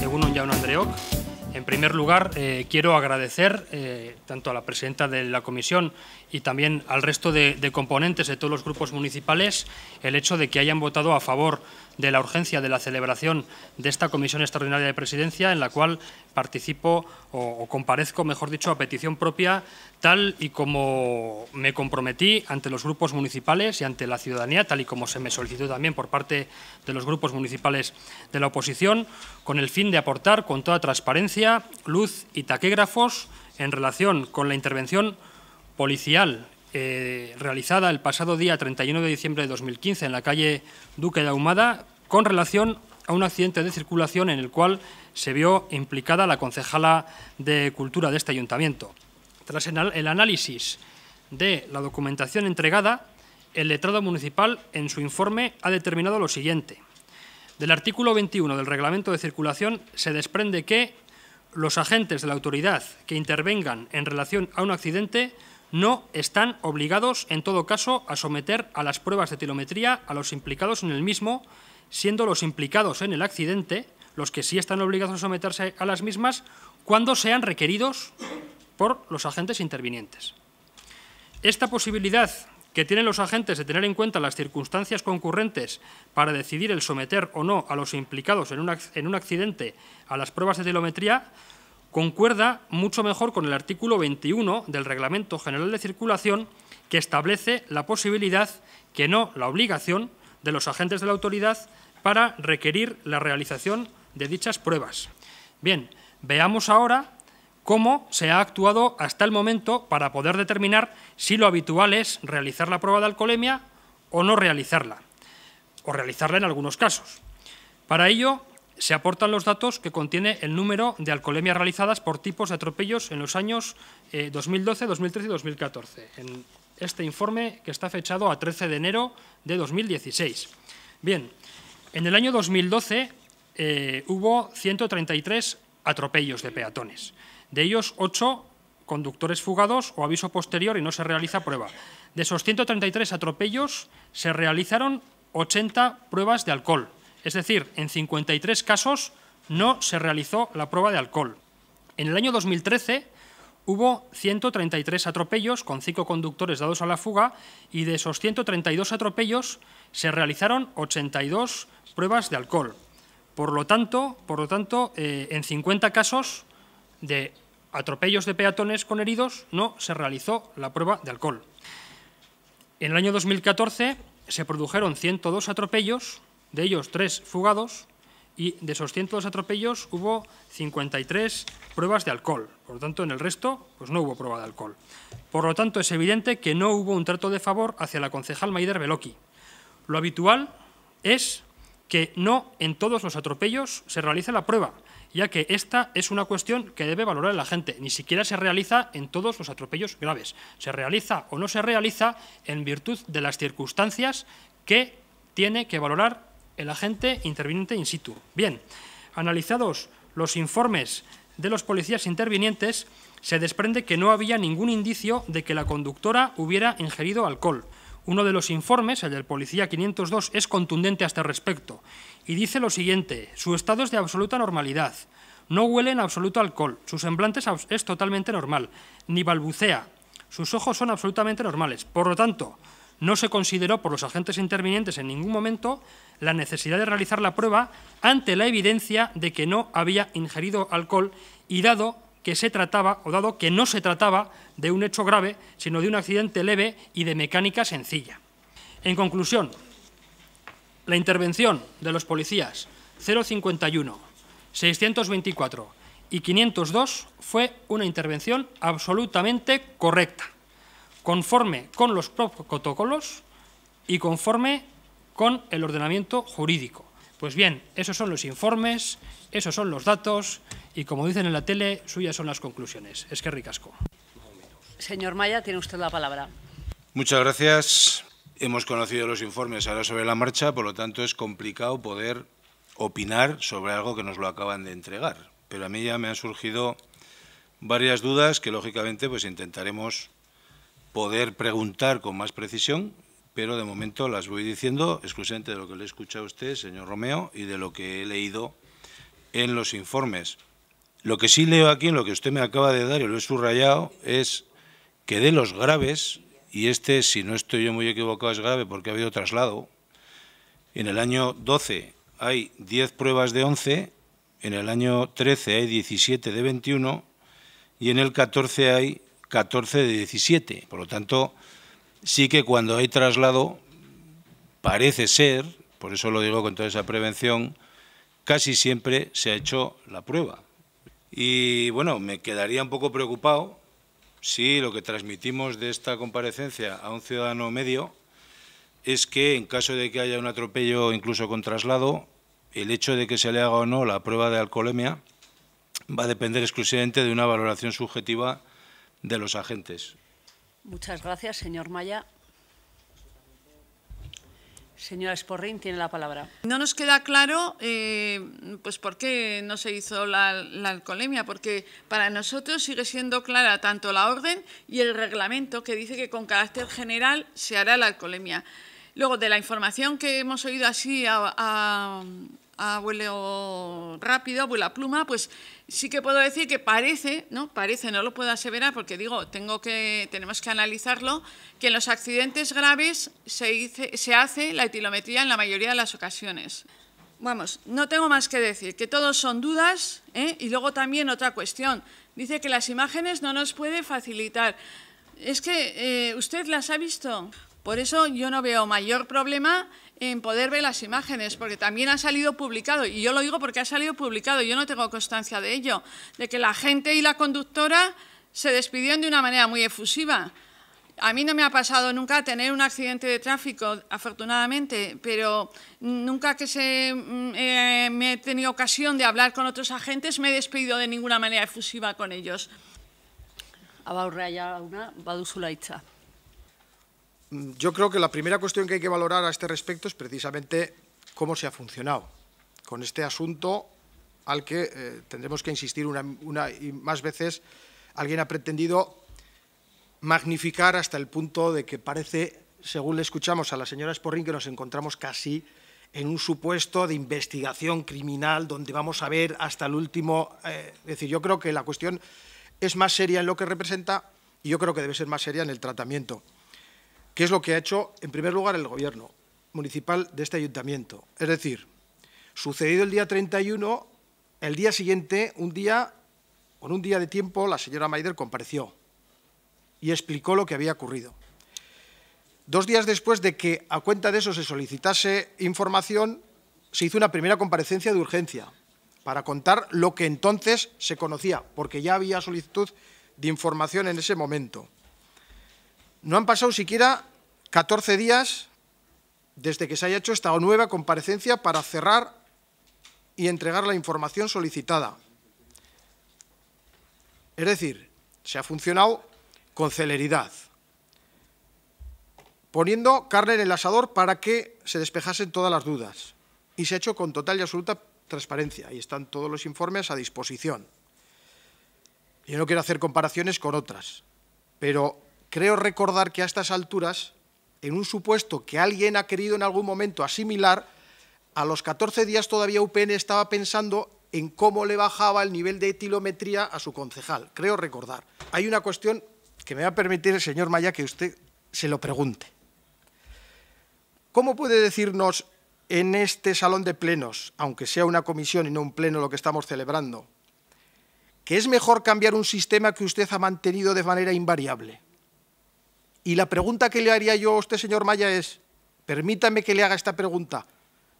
Egunon Jaun Andreok. En primer lugar, eh, quiero agradecer eh, tanto a la presidenta de la comisión y también al resto de, de, componentes de todos los grupos municipales el hecho de que hayan votado a favor de la urgencia de la celebración de esta comisión extraordinaria de presidencia en la cual participo o, comparezco, mejor dicho, a petición propia, tal y como me comprometí ante los grupos municipales y ante la ciudadanía, tal y como se me solicitó también por parte de los grupos municipales de la oposición, con el fin de aportar con toda transparencia, luz y taquígrafos en relación con la intervención policial eh, realizada el pasado día 31 de diciembre de 2015 en la calle Duque de Ahumada con relación a un accidente de circulación en el cual se vio implicada la concejala de Cultura de este ayuntamiento. Tras el análisis de la documentación entregada, el letrado municipal en su informe ha determinado lo siguiente. Del artículo 21 del reglamento de circulación se desprende que los agentes de la autoridad que intervengan en relación a un accidente no están obligados, en todo caso, a someter a las pruebas de tilometría a los implicados en el mismo, siendo los implicados en el accidente los que sí están obligados a someterse a las mismas cuando sean requeridos por los agentes intervinientes. Esta posibilidad que tienen los agentes de tener en cuenta las circunstancias concurrentes para decidir el someter o no a los implicados en un, en un accidente a las pruebas de tilometría concuerda mucho mejor con el artículo 21 del Reglamento General de Circulación, que establece la posibilidad, que no la obligación, de los agentes de la autoridad para requerir la realización de dichas pruebas. Bien, veamos ahora cómo se ha actuado hasta el momento para poder determinar si lo habitual es realizar la prueba de alcoholemia o no realizarla, o realizarla en algunos casos. Para ello, se aportan los datos que contiene el número de alcoholemias realizadas por tipos de atropellos en los años 2012, 2013 y 2014, en este informe que está fechado a 13 de enero de 2016. Bien, en el año 2012 eh, hubo 133 atropellos de peatones, de ellos 8 conductores fugados o aviso posterior y no se realiza prueba. De esos 133 atropellos se realizaron 80 pruebas de alcohol, es decir, en 53 casos no se realizó la prueba de alcohol. En el año 2013 hubo 133 atropellos con cinco conductores dados a la fuga y de esos 132 atropellos se realizaron 82 pruebas de alcohol. Por lo tanto, por lo tanto eh, en 50 casos de atropellos de peatones con heridos no se realizó la prueba de alcohol. En el año 2014 se produjeron 102 atropellos de ellos tres fugados y de esos 102 atropellos hubo 53 pruebas de alcohol. Por lo tanto, en el resto pues no hubo prueba de alcohol. Por lo tanto, es evidente que no hubo un trato de favor hacia la concejal Maider Beloki. Lo habitual es que no en todos los atropellos se realiza la prueba, ya que esta es una cuestión que debe valorar la gente. Ni siquiera se realiza en todos los atropellos graves. Se realiza o no se realiza en virtud de las circunstancias que tiene que valorar el agente interviniente in situ. Bien, analizados los informes de los policías intervinientes, se desprende que no había ningún indicio de que la conductora hubiera ingerido alcohol. Uno de los informes, el del policía 502, es contundente a este respecto y dice lo siguiente, su estado es de absoluta normalidad, no huele en absoluto alcohol, su semblante es totalmente normal, ni balbucea, sus ojos son absolutamente normales. Por lo tanto, no se consideró por los agentes intervinientes en ningún momento la necesidad de realizar la prueba ante la evidencia de que no había ingerido alcohol y dado que se trataba, o dado que no se trataba de un hecho grave, sino de un accidente leve y de mecánica sencilla. En conclusión, la intervención de los policías 051, 624 y 502 fue una intervención absolutamente correcta conforme con los protocolos y conforme con el ordenamiento jurídico. Pues bien, esos son los informes, esos son los datos y, como dicen en la tele, suyas son las conclusiones. Es que ricasco. Señor Maya, tiene usted la palabra. Muchas gracias. Hemos conocido los informes ahora sobre la marcha, por lo tanto es complicado poder opinar sobre algo que nos lo acaban de entregar. Pero a mí ya me han surgido varias dudas que, lógicamente, pues intentaremos poder preguntar con más precisión pero de momento las voy diciendo exclusivamente de lo que le he escuchado a usted, señor Romeo, y de lo que he leído en los informes. Lo que sí leo aquí, en lo que usted me acaba de dar, y lo he subrayado, es que de los graves, y este, si no estoy yo muy equivocado, es grave porque ha habido traslado, en el año 12 hay 10 pruebas de 11, en el año 13 hay 17 de 21 y en el 14 hay 14 de 17. Por lo tanto, sí que cuando hay traslado, parece ser, por eso lo digo con toda esa prevención, casi siempre se ha hecho la prueba. Y bueno, me quedaría un poco preocupado si lo que transmitimos de esta comparecencia a un ciudadano medio es que en caso de que haya un atropello incluso con traslado, el hecho de que se le haga o no la prueba de alcoholemia va a depender exclusivamente de una valoración subjetiva de los agentes. Muchas gracias, señor Maya. Señora Esporrín, tiene la palabra. No nos queda claro eh, pues por qué no se hizo la, la, alcoholemia, porque para nosotros sigue siendo clara tanto la orden y el reglamento que dice que con carácter general se hará la alcoholemia. Luego, de la información que hemos oído así a, a, abuelo rápido, abuela pluma, pues sí que puedo decir que parece, ¿no? Parece, no lo puedo aseverar porque digo, tengo que, tenemos que analizarlo, que en los accidentes graves se, se hace la etilometría en la mayoría de las ocasiones. Vamos, no tengo más que decir, que todos son dudas, ¿eh? y luego también otra cuestión, dice que las imágenes no nos puede facilitar. Es que, eh, ¿usted las ha visto? Por eso yo no veo mayor problema en poder ver las imágenes, porque también ha salido publicado, y yo lo digo porque ha salido publicado, yo no tengo constancia de ello, de que la gente y la conductora se despidieron de una manera muy efusiva. A mí no me ha pasado nunca tener un accidente de tráfico, afortunadamente, pero nunca que se, mm, eh, me he tenido ocasión de hablar con otros agentes me he despedido de ninguna manera efusiva con ellos. Abaurrea una, baduzula yo creo que la primera cuestión que hay que valorar a este respecto es precisamente cómo se ha funcionado con este asunto al que eh, tendremos que insistir una, una, y más veces. Alguien ha pretendido magnificar hasta el punto de que parece, según le escuchamos a la señora Sporrin, que nos encontramos casi en un supuesto de investigación criminal donde vamos a ver hasta el último... Eh, es decir, yo creo que la cuestión es más seria en lo que representa y yo creo que debe ser más seria en el tratamiento. ¿Qué es lo que ha hecho, en primer lugar, el Gobierno municipal de este ayuntamiento? Es decir, sucedido el día 31, el día siguiente, un día, con un día de tiempo, la señora Maider compareció y explicó lo que había ocurrido. Dos días después de que, a cuenta de eso, se solicitase información, se hizo una primera comparecencia de urgencia para contar lo que entonces se conocía, porque ya había solicitud de información en ese momento. No han pasado siquiera 14 días desde que se haya hecho esta nueva comparecencia para cerrar y entregar la información solicitada. Es decir, se ha funcionado con celeridad, poniendo carne en el asador para que se despejasen todas las dudas. Y se ha hecho con total y absoluta transparencia. Y están todos los informes a disposición. Yo no quiero hacer comparaciones con otras, pero creo recordar que a estas alturas, en un supuesto que alguien ha querido en algún momento asimilar, a los 14 días todavía UPN estaba pensando en cómo le bajaba el nivel de etilometría a su concejal. Creo recordar. Hay una cuestión que me va a permitir el señor Maya que usted se lo pregunte. ¿Cómo puede decirnos en este salón de plenos, aunque sea una comisión y no un pleno lo que estamos celebrando, que es mejor cambiar un sistema que usted ha mantenido de manera invariable? Y la pregunta que le haría yo a usted, señor Maya, es, permítame que le haga esta pregunta.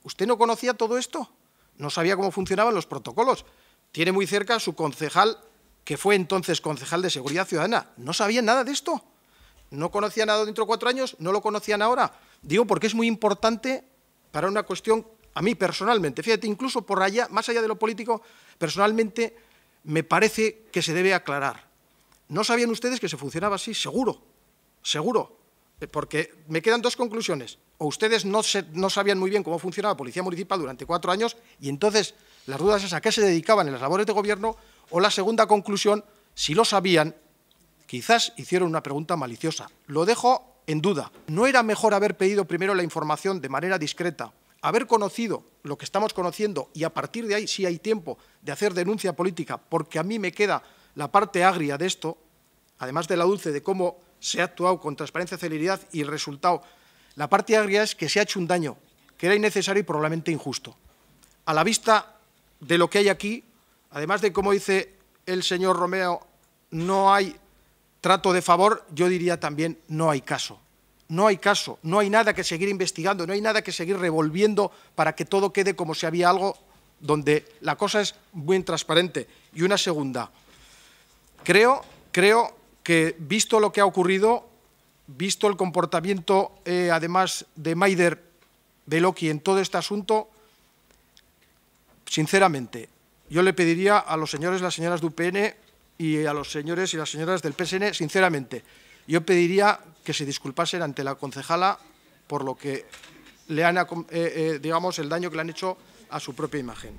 ¿Usted no conocía todo esto? ¿No sabía cómo funcionaban los protocolos? Tiene muy cerca a su concejal, que fue entonces concejal de Seguridad Ciudadana. ¿No sabía nada de esto? ¿No conocía nada dentro de cuatro años? ¿No lo conocían ahora? Digo porque es muy importante para una cuestión, a mí personalmente, fíjate, incluso por allá, más allá de lo político, personalmente me parece que se debe aclarar. ¿No sabían ustedes que se funcionaba así? Seguro, seguro, eh, porque me quedan dos conclusiones. O ustedes no, sabían muy bien cómo funcionaba la Policía Municipal durante cuatro años y entonces las dudas es a qué se dedicaban en las labores de gobierno, o la segunda conclusión, si lo sabían, quizás hicieron una pregunta maliciosa. Lo dejo en duda. ¿No era mejor haber pedido primero la información de manera discreta, haber conocido lo que estamos conociendo y a partir de ahí sí hay tiempo de hacer denuncia política, porque a mí me queda la parte agria de esto, además de la dulce de cómo se ha actuado con transparencia celeridad y el resultado, la parte agria es que se ha hecho un daño que era innecesario y probablemente injusto. A la vista de lo que hay aquí, además de, como dice el señor Romeo, no hay trato de favor, yo diría también no hay caso. No hay caso, no hay nada que seguir investigando, no hay nada que seguir revolviendo para que todo quede como si había algo donde la cosa es muy transparente. Y una segunda, creo, creo que visto lo que ha ocurrido, visto el comportamiento eh, además de Maider Beloki en todo este asunto, sinceramente, yo le pediría a los señores y las señoras de UPN y a los señores y las señoras del PSN, sinceramente, yo pediría que se disculpasen ante la concejala por lo que le han, eh, eh, digamos, el daño que le han hecho a su propia imagen.